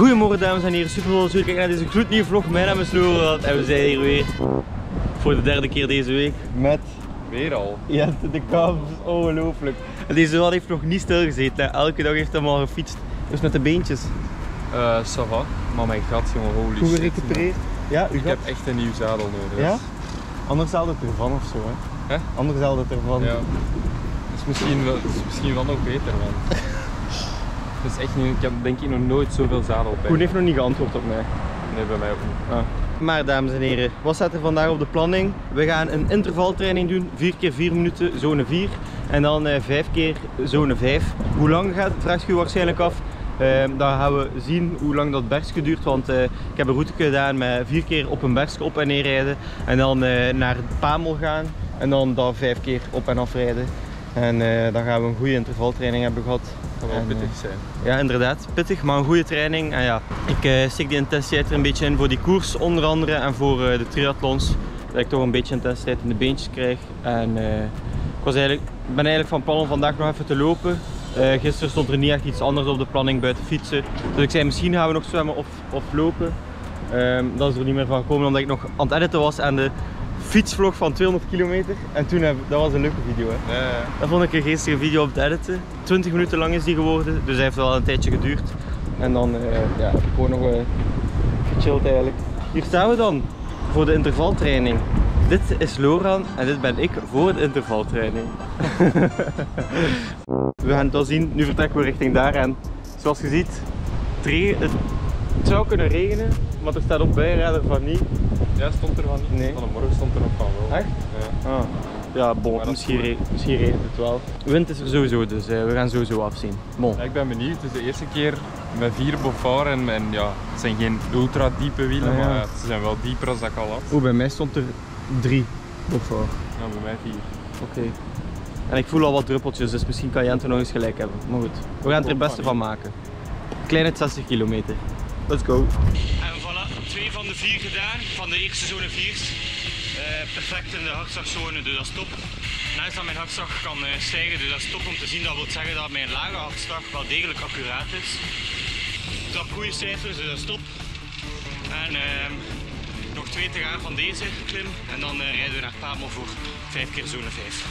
Goedemorgen dames en heren, super leuk kijken naar deze gloednieuwe vlog. Mijn naam is Laurent en we zijn hier weer voor de derde keer deze week met Weer al. Jente de Kamp. Ongelooflijk. En deze man heeft nog niet stilgezeten. hè. Elke dag heeft hij maar gefietst. Dus met de beentjes. Eh, ça va. Maar mijn gat, jongen, holy Goed shit. gerecupereerd. Ja, Ik heb echt een nieuw zadel nodig. Ja? Anders zal het ervan of zo hè. Hè? Anders zal het ervan. Ja. Dat is misschien wel, dat is misschien wel nog beter, man. Dat is echt niet, ik heb denk ik nog nooit zoveel zadel bij. Koen heeft nog niet geantwoord op mij. Nee, bij mij ook niet. Ah. Maar dames en heren, wat staat er vandaag op de planning? We gaan een intervaltraining doen, 4 keer 4 minuten, zone 4. En dan eh 5 keer zone 5. Hoe lang gaat het, vraagt u waarschijnlijk af. Ehm, dan gaan we zien hoe lang dat bergje duurt. Want eh, ik heb een route gedaan met 4 keer op een bergje op en neer rijden. En dan eh, naar Pamel gaan. En dan daar 5 keer op en af rijden. En eh, dan gaan we een goede intervaltraining hebben gehad. Dat kan wel En, pittig zijn. ja, inderdaad. Pittig, maar een goede training. En ja, ik eh steek die intensiteit er een beetje in voor die koers onder andere en voor eh, de triathlons. Dat ik toch een beetje intensiteit in de beentjes krijg. En eh, ik was eigenlijk, ben eigenlijk van plan om vandaag nog even te lopen. Eh, gisteren stond er niet echt iets anders op de planning buiten fietsen. Dus ik zei misschien gaan we nog zwemmen of, of lopen. Ehm, dat is er niet meer van gekomen omdat ik nog aan het editen was aan de fietsvlog van 200 kilometer. En toen heb, dat was een leuke video hè. Ja, ja. Dat vond ik een geestige video om te editen. 20 minuten lang is die geworden, dus hij heeft wel een tijdje geduurd. En dan eh, ja, heb ik gewoon nog eh, gechilled eigenlijk. Hier staan we dan voor de intervaltraining. Dit is Loran en dit ben ik voor de intervaltraining. we gaan het wel zien, nu vertrekken we richting daar en zoals je ziet, het, regen- het, het zou kunnen regenen, maar er staat op bijrijder van niet. Ja, stond er van niet. Nee. Vanmorgen stond er nog van wel. Echt? Ja. Ah. Ja, bon, misschien, re misschien regent het wel. Wind is er sowieso, dus eh, we gaan sowieso afzien. Bon. Ja, ik ben benieuwd. Het is de eerste keer met vier Beaufort en, en ja, het zijn geen ultra diepe wielen, Ah, ja. maar ze zijn wel dieper als dat ik al had. Oeh, bij mij stond er drie voor. Ja, bij mij vier. Oké. En ik voel al wat druppeltjes, dus misschien kan Jente nog eens gelijk hebben. Maar goed, we gaan het er het beste van maken. Kleine 60 kilometer. Let's go. Van de vier gedaan, van de eerste zone 4. perfect in de hartslagzone, dus dat is top. Naast dat mijn hartslag kan eh, stijgen, dus dat is top om te zien. Dat wil zeggen dat mijn lage hartslag wel degelijk accuraat is. Ik trap goede cijfers, dus dat is top. En ehm, nog twee te gaan van deze klim. En dan eh, rijden we naar Pamel voor vijf keer zone 5.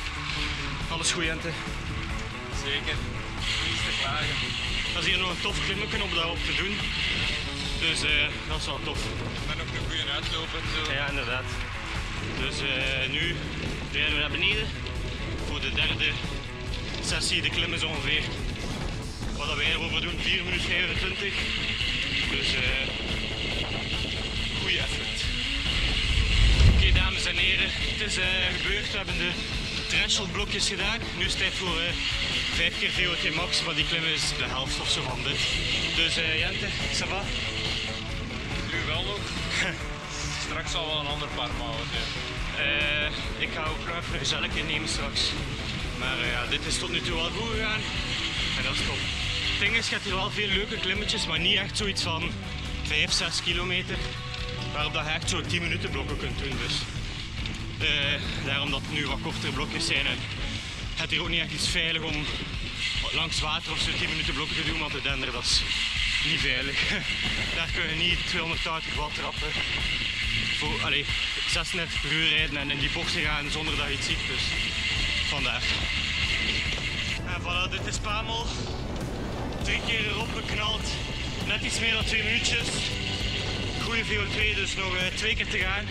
Alles goed, Jente? Zeker. Niets te klagen. Dat is hier nog een tof klimmetje om daarop te doen. Dus eh, dat is wel tof. Maar nog een goede uitlopen. Zo. Ja, inderdaad. Dus eh, nu rijden we naar beneden voor de derde sessie. De klim is ongeveer wat wij erover doen, 4 minuten 25. Dus eh goede effort. Oké dames en heren, het is gebeurd. We hebben de threshold blokjes gedaan. Nu is het tijd voor eh 5 keer VO2 max, maar die klim is de helft of zo van dit. Dus eh Jente, ça va? Straks zal wel een ander paar mouwen. Eh, ik ga ook een gezellig nemen straks. Maar eh, ja, dit is tot nu toe wel goed gegaan. En dat is top. Het ding is, je hebt hier wel veel leuke klimmetjes, maar niet echt zoiets van 5, 6 kilometer. Waarop dat je echt zo 10 minuten blokken kunt doen. Dus eh, daarom dat het nu wat kortere blokjes zijn. Het is ook niet echt iets veilig om langs water of zo 10 minuten blokken te doen, want de dender dat is niet veilig. Daar kun je niet 280 watt trappen voor allee, 36 per uur rijden en in die bochten gaan zonder dat je het ziet. Dus vandaar. En voilà, dit is Pamel. Drie keer erop geknald. Net iets meer dan twee minuutjes. Goede VO2, dus nog eh, twee keer te gaan.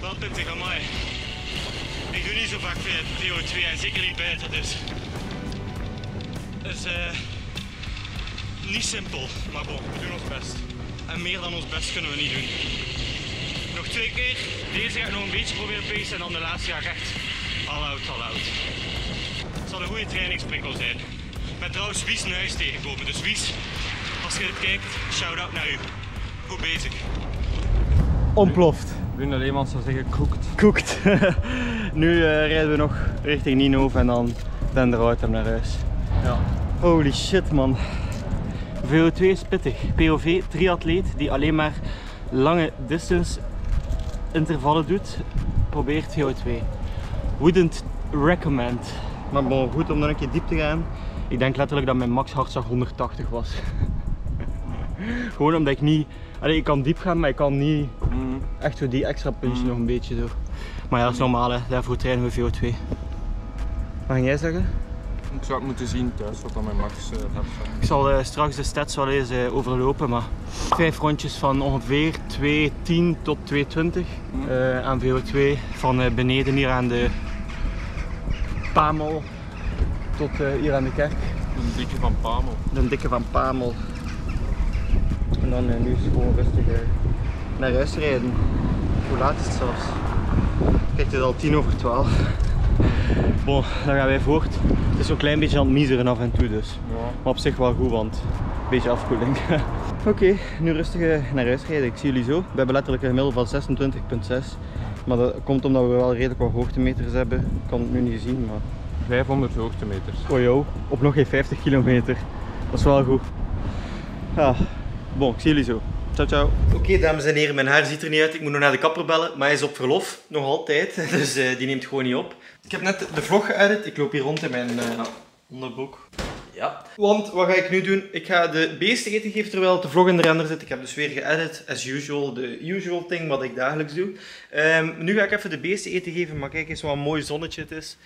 Wel pittig, amai. Ik doe niet zo vaak VO2 en zeker niet buiten, dus... Is eh, niet simpel, maar bon, we doen ons best. En meer dan ons best kunnen we niet doen. Nog twee keer. Deze ga ik nog een beetje proberen pacen en dan de laatste ga ik echt all out, all out. Het zal een goede trainingsprikkel zijn. Ik ben trouwens Wies naar huis tegengekomen. Dus Wies, als je dit kijkt, shout-out naar u. Goed bezig. Ontploft. Wim Leemans zou zeggen koekt. Koekt. nu eh, rijden we nog richting Ninove en dan den eruit hem naar huis. Ja. Holy shit man. VO2 is pittig. POV, triatleet die alleen maar lange distance intervallen doet, probeert VO2. Wouldn't recommend. Maar bon, goed om dan een keer diep te gaan. Ik denk letterlijk dat mijn max hartslag 180 was. Gewoon omdat ik niet... Allee, ik kan diep gaan, maar ik kan niet Mm. echt zo die extra puntje Mm. nog een beetje zo. Maar ja, dat is normaal hè. Daarvoor trainen we VO2. Wat ging jij zeggen? Ik zou het moeten zien thuis wat dan mijn max eh heb. Ik zal eh, straks de stats wel eens eh, overlopen, maar vijf rondjes van ongeveer 2.10 tot 2.20 Mm. eh, aan VO2. Van beneden hier aan de Pamel tot hier aan de kerk. Een dikke van Pamel. De dikke van Pamel. En dan nu is het gewoon rustig naar huis rijden. Hoe laat is het zelfs? Kijk, het is al tien over twaalf. Bon, dan gaan wij voort. Het is zo'n klein beetje aan het miseren af en toe dus. Ja. Maar op zich wel goed, want een beetje afkoeling. Oké, nu rustig eh, naar huis rijden. Ik zie jullie zo. We hebben letterlijk een gemiddelde van 26,6. Maar dat komt omdat we wel redelijk wat hoogtemeters hebben. Ik kan het nu niet zien, maar... 500 hoogtemeters. Oh joh, op nog geen 50 kilometer. Dat is wel goed. Ja, bon, ik zie jullie zo. Ciao, ciao. Oké, dames en heren, mijn haar ziet er niet uit. Ik moet nog naar de kapper bellen, maar hij is op verlof. Nog altijd, dus eh, die neemt gewoon niet op. Ik heb net de vlog geëdit. Ik loop hier rond in mijn eh, onderbroek. Ja. Want wat ga ik nu doen? Ik ga de beesten eten geven terwijl de vlog in de render zit. Ik heb dus weer geëdit, as usual, de usual thing wat ik dagelijks doe. Ehm, nu ga ik even de beesten eten geven, maar kijk eens wat een mooi zonnetje het is.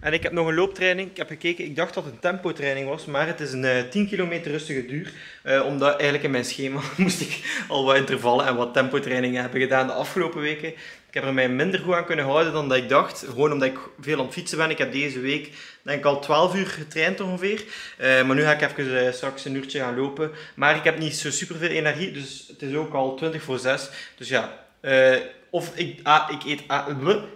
En ik heb nog een looptraining. Ik heb gekeken, ik dacht dat het een tempotraining was, maar het is een eh, 10 kilometer rustige duur. Eh, omdat eigenlijk in mijn schema moest ik al wat intervallen en wat tempotrainingen hebben gedaan de afgelopen weken. Ik heb er mij minder goed aan kunnen houden dan dat ik dacht. Gewoon omdat ik veel aan het fietsen ben. Ik heb deze week denk ik al 12 uur getraind ongeveer. Eh, maar nu ga ik even eh, straks een uurtje gaan lopen. Maar ik heb niet zo super veel energie, dus het is ook al 20 voor 6. Dus ja, eh, of ik, ah, ik eet, ah,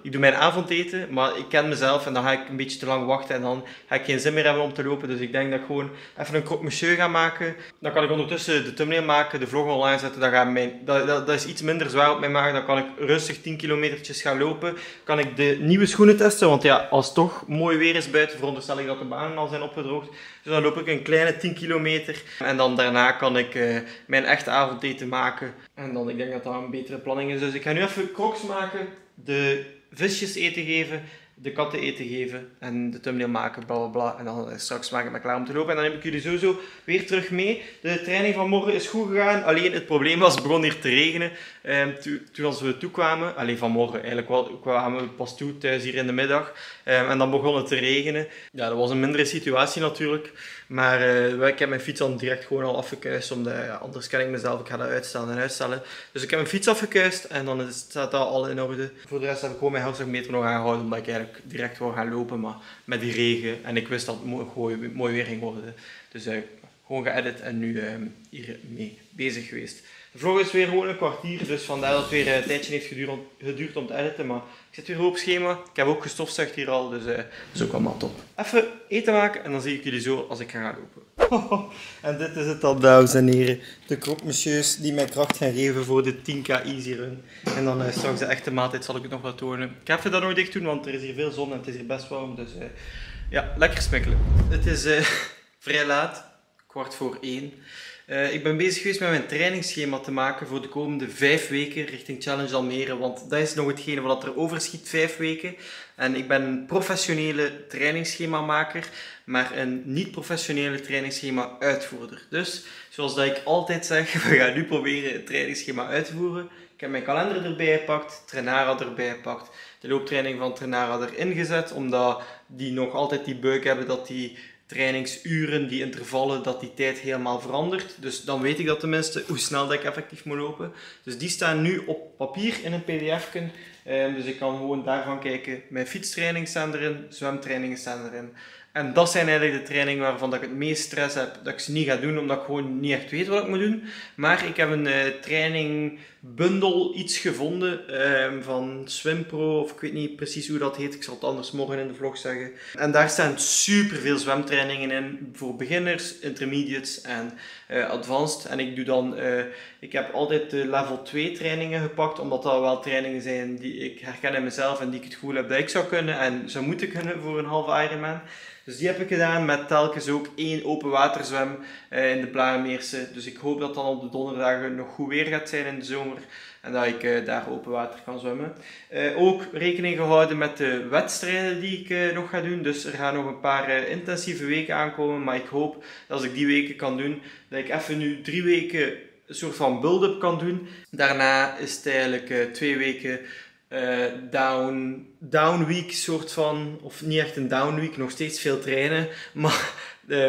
ik doe mijn avondeten, maar ik ken mezelf en dan ga ik een beetje te lang wachten en dan ga ik geen zin meer hebben om te lopen. Dus ik denk dat ik gewoon even een croque monsieur ga maken. Dan kan ik ondertussen de thumbnail maken, de vlog online zetten. Dan gaat mijn, dat, dat, dat is iets minder zwaar op mijn maag. Dan kan ik rustig 10 kilometertjes gaan lopen. Kan ik de nieuwe schoenen testen, want ja, als het toch mooi weer is buiten, veronderstel ik dat de banen al zijn opgedroogd. Dus dan loop ik een kleine 10 kilometer. En dan daarna kan ik eh, mijn echte avondeten maken. En dan, ik denk dat dat een betere planning is. Dus ik ga nu even crocs maken, de visjes eten geven, de katten eten geven en de thumbnail maken, bla bla bla. En dan eh, straks maak ik me klaar om te lopen. En dan heb ik jullie sowieso weer terug mee. De training van morgen is goed gegaan. Alleen het probleem was, het begon hier te regenen. Ehm, toen, toen als we toekwamen, alleen vanmorgen eigenlijk wel, kwamen we pas toe thuis hier in de middag. Ehm, en dan begon het te regenen. Ja, dat was een mindere situatie natuurlijk. Maar eh, ik heb mijn fiets dan direct gewoon al afgekuist, omdat ja, anders ken ik mezelf, ik ga dat uitstellen en uitstellen. Dus ik heb mijn fiets afgekuist en dan staat dat al in orde. Voor de rest heb ik gewoon mijn hartslagmeter nog aangehouden, omdat ik eigenlijk direct wil gaan lopen, maar met die regen. En ik wist dat het mooi, mooi, weer ging worden. Dus eh, gewoon geëdit en nu eh, hier mee bezig geweest. De vlog is weer gewoon een kwartier, dus vandaar dat het weer eh, een tijdje heeft geduurd geduurd om te editen. Maar ik zit weer op schema. Ik heb ook gestofzuigd hier al, dus eh, dat is ook allemaal top. Even eten maken en dan zie ik jullie zo als ik ga gaan lopen. en dit is het dan, dames en heren. De croque-monsieurs die mij kracht gaan geven voor de 10k easy run. En dan eh, straks de echte maaltijd zal ik het nog wat tonen. Ik ga even dat nog dicht doen, want er is hier veel zon en het is hier best warm. Dus eh, ja, lekker smikkelen. Het is eh, vrij laat, kwart voor één. Eh, ik ben bezig geweest met mijn trainingsschema te maken voor de komende vijf weken richting Challenge Almere. Want dat is nog hetgene wat er overschiet, vijf weken. En ik ben een professionele trainingsschemamaker, maar een niet-professionele trainingsschema-uitvoerder. Dus, zoals dat ik altijd zeg, we gaan nu proberen het trainingsschema uit te voeren. Ik heb mijn kalender erbij gepakt, Trainara erbij gepakt, de looptraining van Trainara erin gezet, omdat die nog altijd die buik hebben dat die trainingsuren, die intervallen, dat die tijd helemaal verandert. Dus dan weet ik dat tenminste hoe snel dat ik effectief moet lopen. Dus die staan nu op papier in een pdf. Um, dus ik kan gewoon daarvan kijken. Mijn fietstrainingen staan erin, zwemtrainingen staan erin. En dat zijn eigenlijk de trainingen waarvan dat ik het meest stress heb dat ik ze niet ga doen, omdat ik gewoon niet echt weet wat ik moet doen. Maar ik heb een uh, trainingbundel iets gevonden um, van Swimpro, of ik weet niet precies hoe dat heet. Ik zal het anders morgen in de vlog zeggen. En daar staan super veel zwemtrainingen in voor beginners, intermediates en uh, advanced. En ik doe dan, uh, ik heb altijd de level 2 trainingen gepakt, omdat dat wel trainingen zijn die ik herken in mezelf en die ik het gevoel heb dat ik zou kunnen en zou moeten kunnen voor een halve Ironman. Dus die heb ik gedaan met telkens ook één open waterzwem uh, in de Blaarmeerse. Dus ik hoop dat dan op de donderdagen nog goed weer gaat zijn in de zomer. En dat ik uh, daar open water kan zwemmen. Uh, ook rekening gehouden met de wedstrijden die ik nog ga doen. Dus er gaan nog een paar intensieve weken aankomen. Maar ik hoop dat als ik die weken kan doen, dat ik even nu drie weken een soort van build-up kan doen. Daarna is het eigenlijk twee weken down, down week soort van. Of niet echt een down week, nog steeds veel trainen. Maar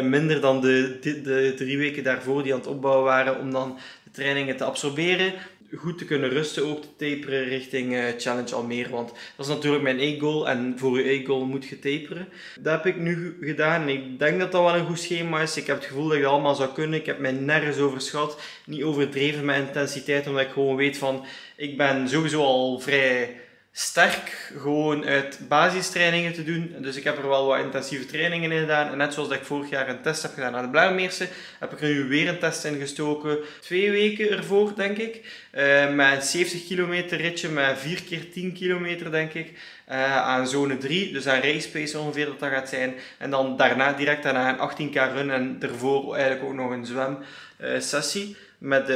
minder dan de, de, de drie weken daarvoor die aan het opbouwen waren. Om dan de trainingen te absorberen goed te kunnen rusten, ook te taperen richting uh, Challenge Almere. Want dat is natuurlijk mijn e-goal en voor je e-goal moet je taperen. Dat heb ik nu gedaan en ik denk dat dat wel een goed schema is. Ik heb het gevoel dat ik dat allemaal zou kunnen. Ik heb mij nergens overschat, niet overdreven met intensiteit, omdat ik gewoon weet van, ik ben sowieso al vrij sterk gewoon uit basistrainingen te doen. Dus ik heb er wel wat intensieve trainingen in gedaan. En net zoals dat ik vorig jaar een test heb gedaan aan de Blauwmeerse, heb ik er nu weer een test in gestoken. Twee weken ervoor, denk ik. Uh, met een 70 kilometer ritje met 4 keer 10 kilometer, denk ik. Uh, aan zone 3, dus aan race pace ongeveer dat dat gaat zijn. En dan daarna, direct daarna een 18k run en daarvoor eigenlijk ook nog een zwem uh, met...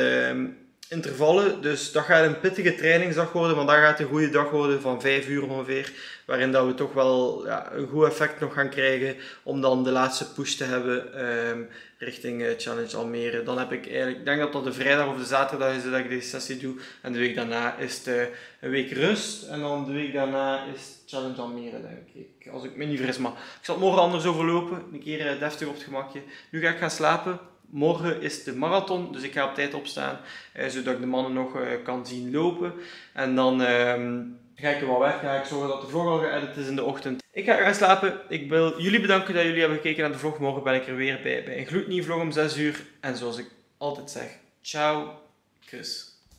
Intervallen. Dus dat gaat een pittige trainingsdag worden, maar dat gaat een goede dag worden van 5 uur ongeveer. Waarin dat we toch wel ja, een goed effect nog gaan krijgen om dan de laatste push te hebben um, richting uh, Challenge Almere. Dan heb ik eigenlijk, ik denk dat dat de vrijdag of de zaterdag is dat ik deze sessie doe. En de week daarna is het uh, een week rust. En dan de week daarna is Challenge Almere, denk ik. Als ik me niet vergis. Maar ik zal het morgen anders overlopen. Een keer uh, deftig op het gemakje. Nu ga ik gaan slapen morgen is de marathon, dus ik ga op tijd opstaan, eh, zodat ik de mannen nog eh, kan zien lopen. En dan ehm, ga ik er wel weg, ga ik zorgen dat de vlog al geëdit is in de ochtend. Ik ga gaan slapen. Ik wil jullie bedanken dat jullie hebben gekeken naar de vlog. Morgen ben ik er weer bij, bij een gloednieuwe vlog om 6 uur. En zoals ik altijd zeg, ciao, kus.